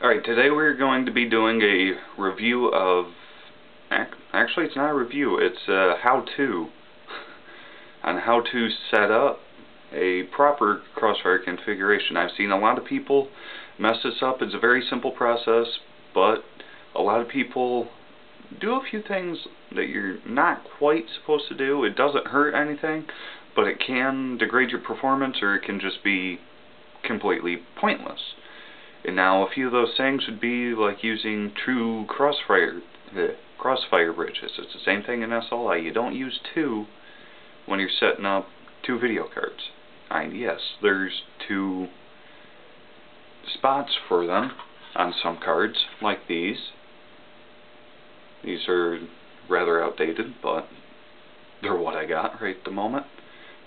Alright, today we're going to be doing a review of... Actually, it's not a review, it's a how-to on how to set up a proper Crossfire configuration. I've seen a lot of people mess this up. It's a very simple process, but a lot of people do a few things that you're not quite supposed to do. It doesn't hurt anything, but it can degrade your performance or it can just be completely pointless. And now a few of those things would be like using true crossfire crossfire bridges. It's the same thing in SLI. You don't use two when you're setting up two video cards. And yes, there's two spots for them on some cards, like these. These are rather outdated, but they're what I got right at the moment,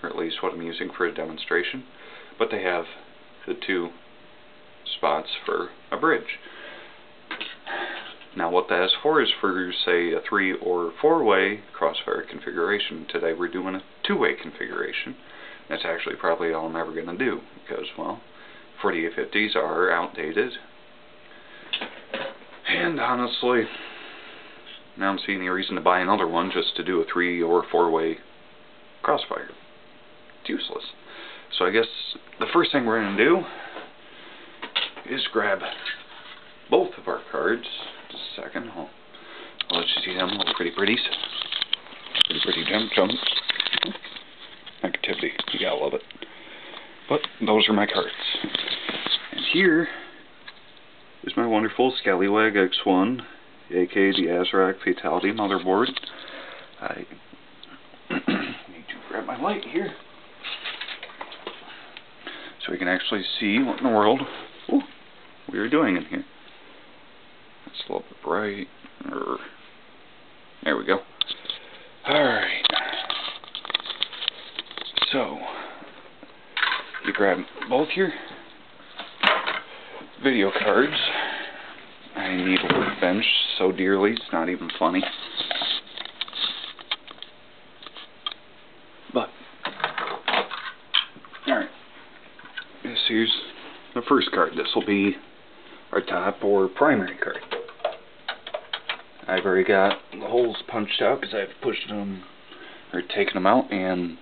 or at least what I'm using for a demonstration. But they have the two spots for a bridge. Now what that is for is for, say, a three or four-way crossfire configuration. Today we're doing a two-way configuration. That's actually probably all I'm ever going to do, because, well, 4850s are outdated. And honestly, now I'm seeing any reason to buy another one just to do a three or four-way crossfire. It's useless. So I guess the first thing we're going to do is grab both of our cards. Just a second. I'll, I'll let you see them little pretty. Pretty pretty gem chunks. Negativity. You gotta love it. But those are my cards. And here is my wonderful Scallywag X1, aka the ASRock Fatality motherboard. I need to grab my light here so we can actually see what in the world we are doing in here. It's a little bit bright. There we go. Alright. So, you grab both your video cards. I need a workbench so dearly, it's not even funny. But, alright. This here's the first card. This will be our top or primary card. I've already got the holes punched out because I've pushed them or taken them out and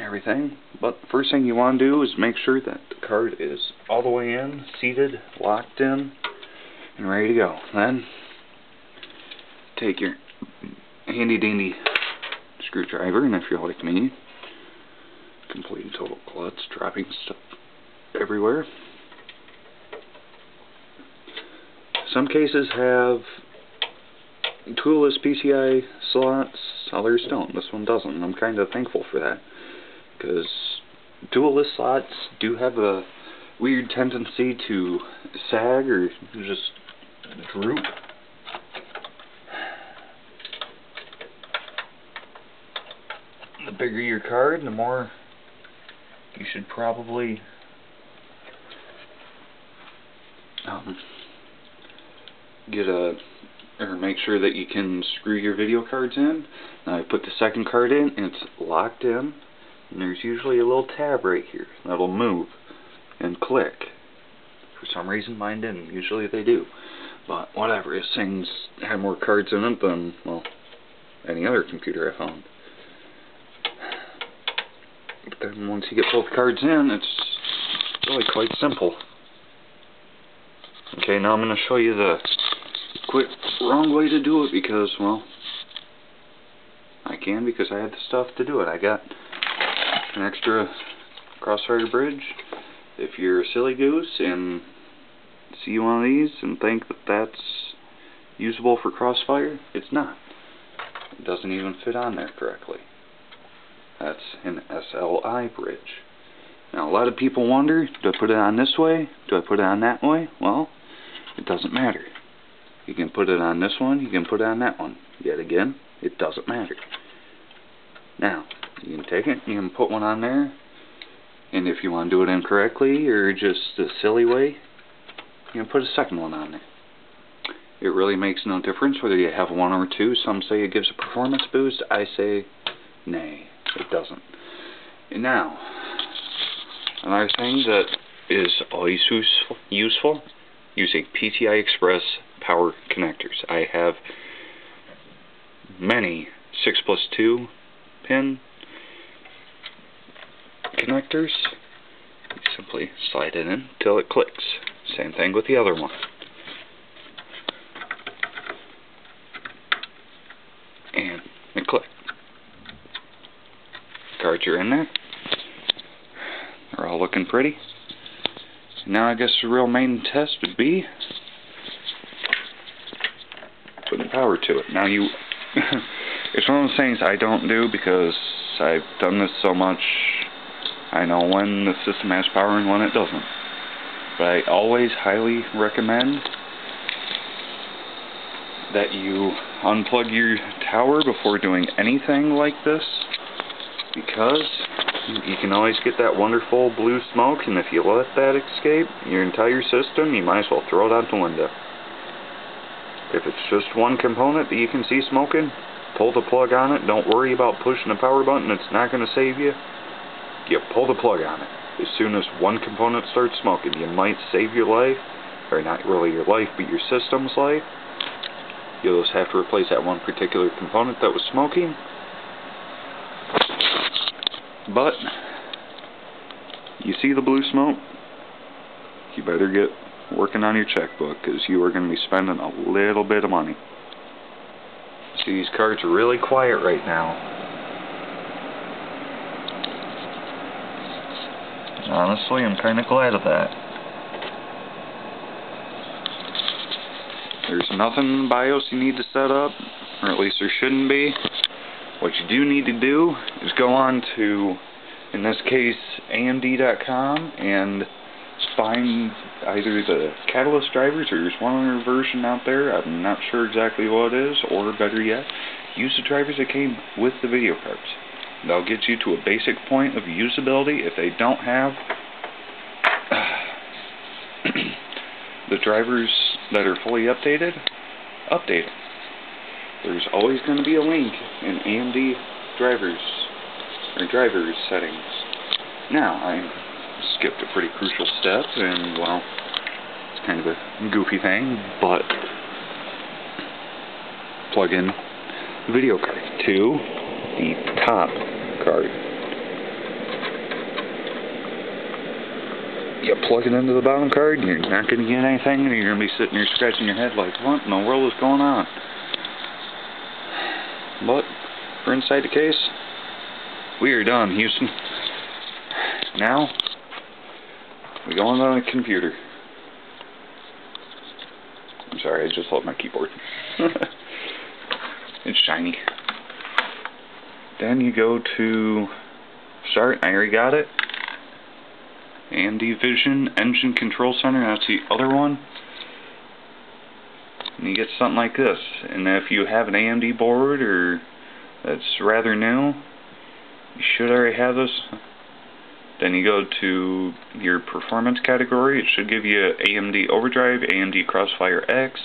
everything. But first thing you want to do is make sure that the card is all the way in, seated, locked in, and ready to go. Then take your handy dandy screwdriver, and if you're like me, complete and total klutz, dropping stuff everywhere. Some cases have toolless PCI slots, others don't. This one doesn't. I'm kind of thankful for that. Because toolless slots do have a weird tendency to sag or just droop. The bigger your card, the more you should probably um, get a or make sure that you can screw your video cards in. Now I put the second card in and it's locked in and there's usually a little tab right here that'll move and click. For some reason mine didn't. Usually they do. But whatever, this thing's had more cards in it than, well, any other computer I found. But then once you get both cards in, it's really quite simple. Okay, now I'm going to show you the quick wrong way to do it because, well, I can because I had the stuff to do it. I got an extra crossfire bridge. If you're a silly goose and see one of these and think that that's usable for crossfire, it's not. It doesn't even fit on there correctly. That's an SLI bridge. Now a lot of people wonder, do I put it on this way? Do I put it on that way? Well, it doesn't matter. You can put it on this one, you can put it on that one. Yet again, it doesn't matter. Now, you can take it, you can put one on there, and if you want to do it incorrectly, or just a silly way, you can put a second one on there. It really makes no difference whether you have one or two. Some say it gives a performance boost, I say, nay, it doesn't. And now, another thing that is always useful using PCI Express power connectors. I have many 6 plus 2 pin connectors. You simply slide it in until it clicks. Same thing with the other one. And it clicked. Cards are in there. They're all looking pretty. Now I guess the real main test would be putting power to it. Now you, it's one of those things I don't do because I've done this so much. I know when the system has power and when it doesn't. But I always highly recommend that you unplug your tower before doing anything like this because you can always get that wonderful blue smoke and if you let that escape your entire system you might as well throw it out the window. If it's just one component that you can see smoking, pull the plug on it. Don't worry about pushing the power button. It's not going to save you. You pull the plug on it. As soon as one component starts smoking, you might save your life, or not really your life, but your system's life. You'll just have to replace that one particular component that was smoking. But, you see the blue smoke? You better get working on your checkbook because you are going to be spending a little bit of money. See, these cards are really quiet right now. Honestly, I'm kind of glad of that. There's nothing in BIOS you need to set up, or at least there shouldn't be. What you do need to do is go on to, in this case, AMD.com and find either the Catalyst drivers or there's one other version out there, I'm not sure exactly what it is, or better yet, use the drivers that came with the video cards. They'll get you to a basic point of usability. If they don't have the drivers that are fully updated, update them there's always going to be a link in AMD drivers or drivers settings. Now, I skipped a pretty crucial step, and well, it's kind of a goofy thing, but plug in the video card to the top card. You plug it into the bottom card, and you're not going to get anything, and you're going to be sitting there scratching your head like, what in the world is going on? But we're inside the case. We are done, Houston. Now, we go on the computer. I'm sorry, I just love my keyboard. it's shiny. Then you go to Start, I already got it. AMD Vision Engine Control Center, that's the other one and you get something like this. And if you have an AMD board or that's rather new, you should already have this. Then you go to your performance category. It should give you AMD Overdrive, AMD Crossfire X,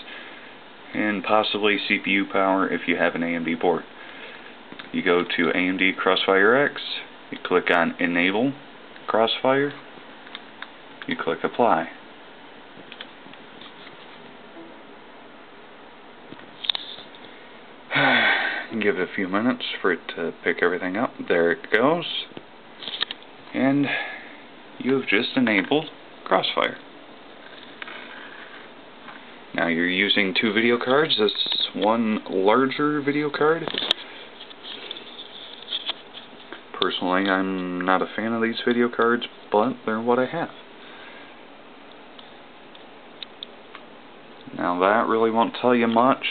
and possibly CPU power if you have an AMD board. You go to AMD Crossfire X, you click on Enable Crossfire, you click Apply. Give it a few minutes for it to pick everything up. There it goes. And you've just enabled Crossfire. Now you're using two video cards. This one larger video card. Personally, I'm not a fan of these video cards, but they're what I have. Now that really won't tell you much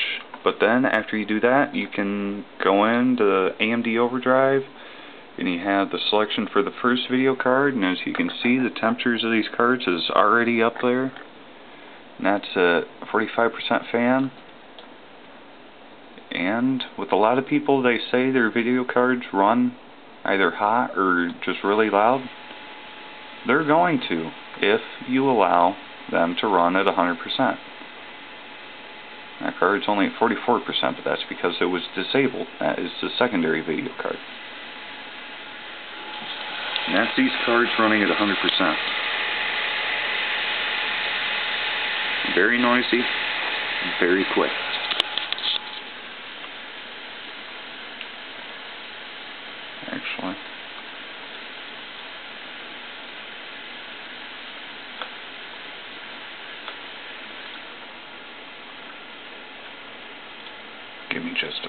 but then after you do that, you can go into AMD Overdrive and you have the selection for the first video card and as you can see the temperatures of these cards is already up there. And that's a 45% fan. And with a lot of people they say their video cards run either hot or just really loud. They're going to if you allow them to run at 100%. That card's only at 44%, but that's because it was disabled. That is the secondary video card. And that's these cards running at 100%. Very noisy, very quick.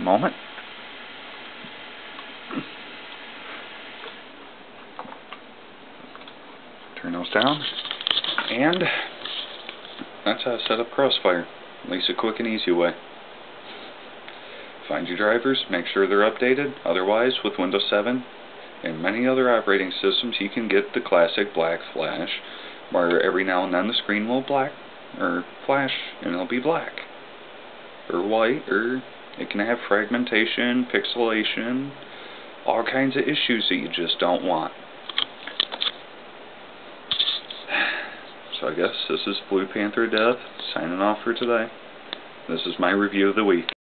Moment. Turn those down. And that's how to set up Crossfire. At least a quick and easy way. Find your drivers, make sure they're updated. Otherwise, with Windows 7 and many other operating systems, you can get the classic black flash, where every now and then the screen will black or flash and it'll be black or white or it can have fragmentation, pixelation, all kinds of issues that you just don't want. So I guess this is Blue Panther Death signing off for today. This is my review of the week.